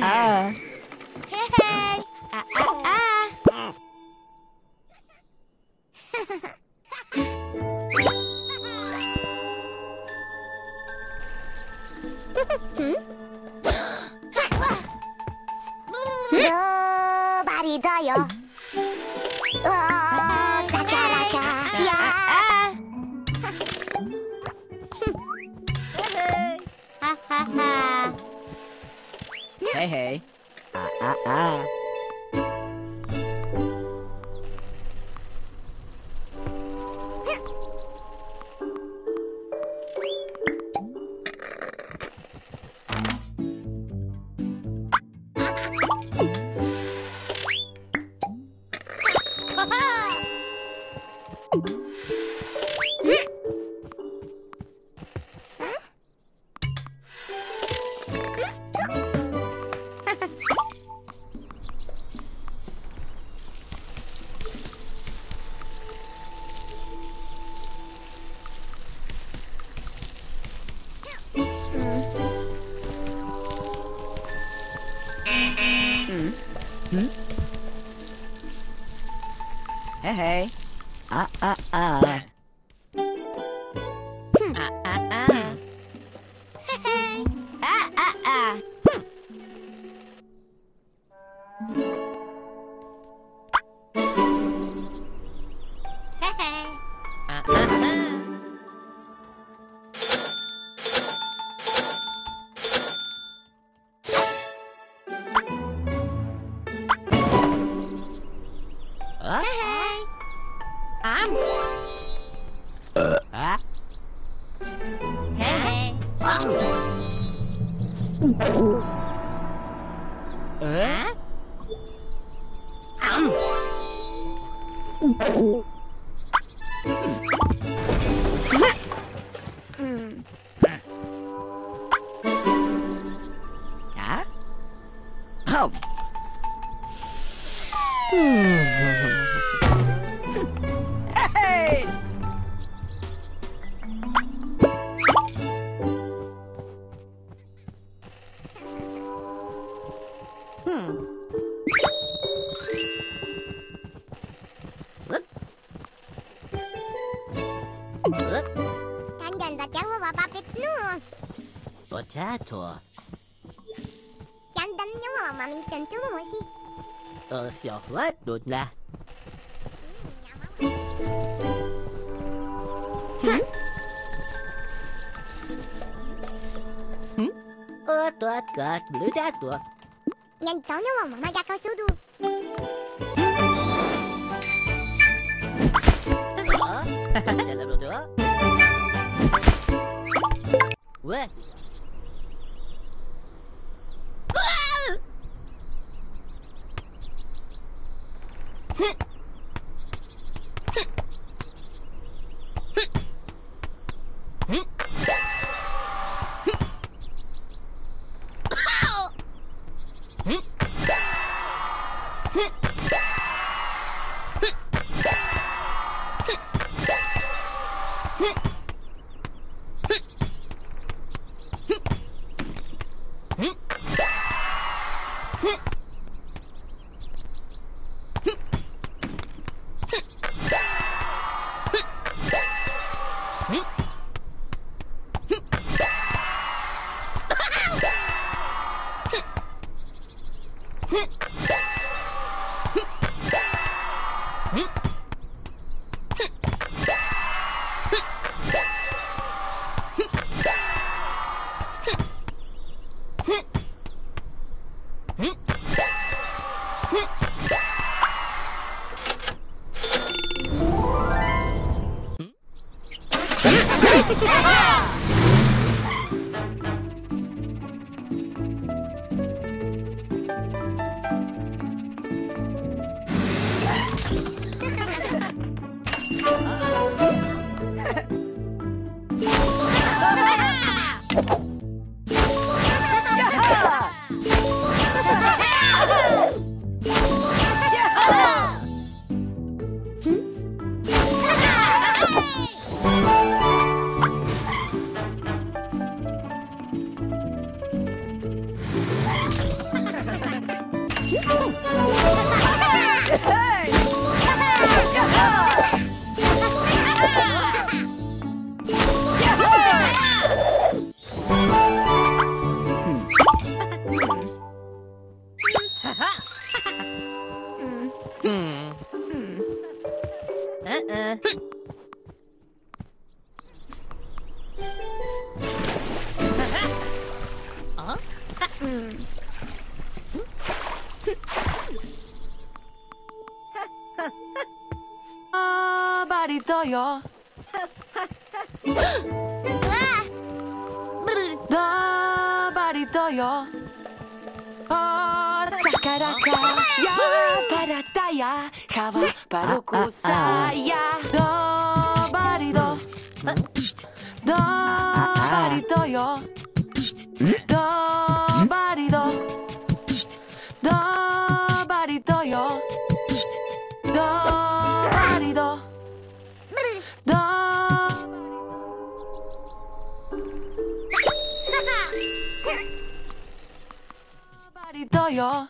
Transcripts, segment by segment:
啊 hey. Ah ah ah. Hmm? Hey, hey. Uh, uh, Hả? Ám. Hả? Không. Hey! Ức. Dandan da jangan wabapit nu. Potato. Dandan nyawa mami tentu masih. Ờ, hiểu hết đột là. Ơ, tuột gật, lưới đã tuột. Nyan tahu nyawa mama jakau sudu. Đó. Để làm What? Hmm. Hmm. Uh-uh. Parataya, Java, Parukusaya, Dobarido, Dobaritoyo, Dobarido, Dobaritoyo, Dobarido, Do. Baritoyo.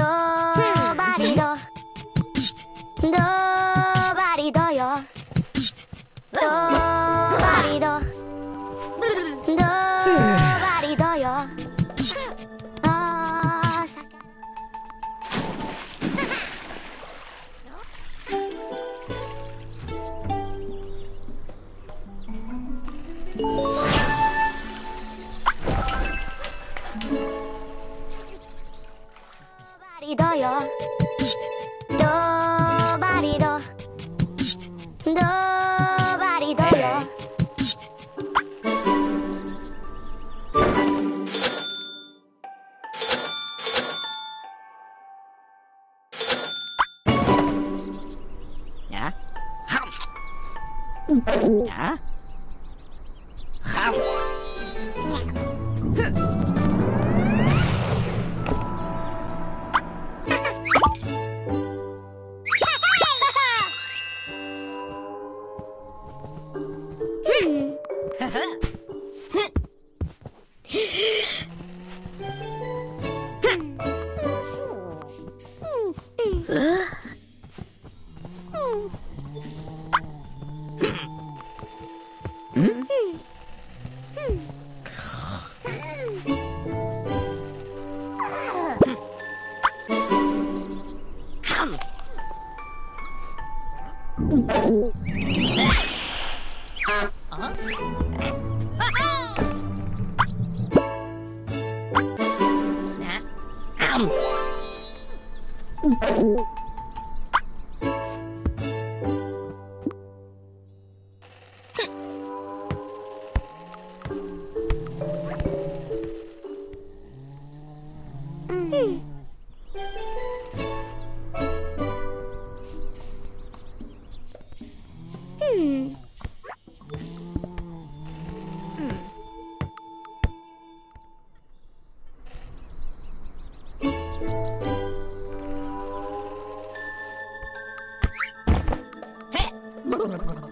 ドバリド。ドバリドよ。ドバリド。ドバリドよ。大阪。Hả? Không Huh? 嗯。¡Ven, ven!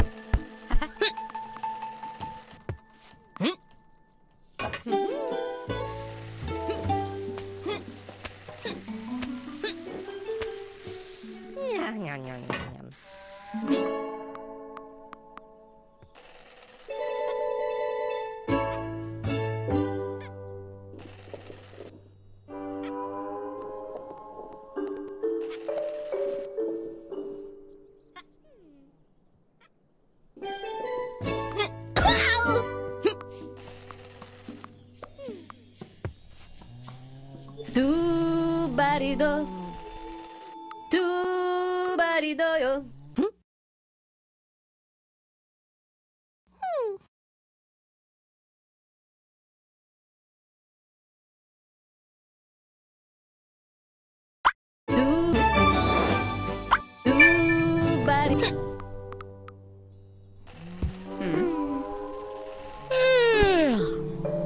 두 발이 더요.